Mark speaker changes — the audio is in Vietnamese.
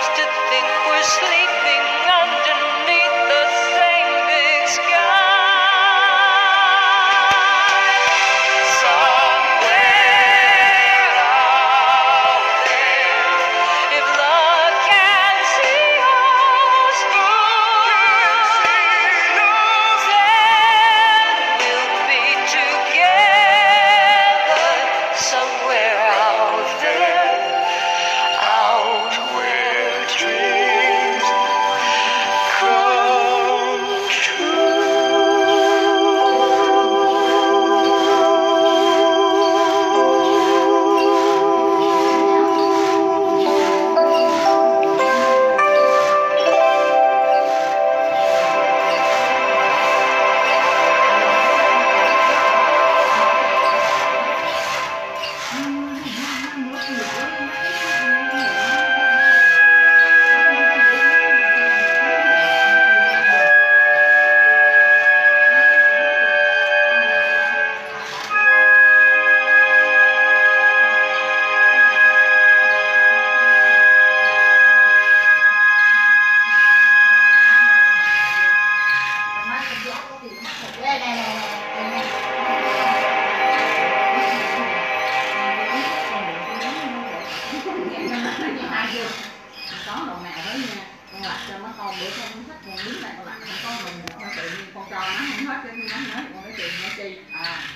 Speaker 1: to think we're sleeping. Có đồ nào với nha, con lặt cho mấy con bữa con thích con biết là con lặt không có mình con tự nhiên con cho nó, không hết cái nó nói con nói chuyện nó chi à.